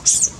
house.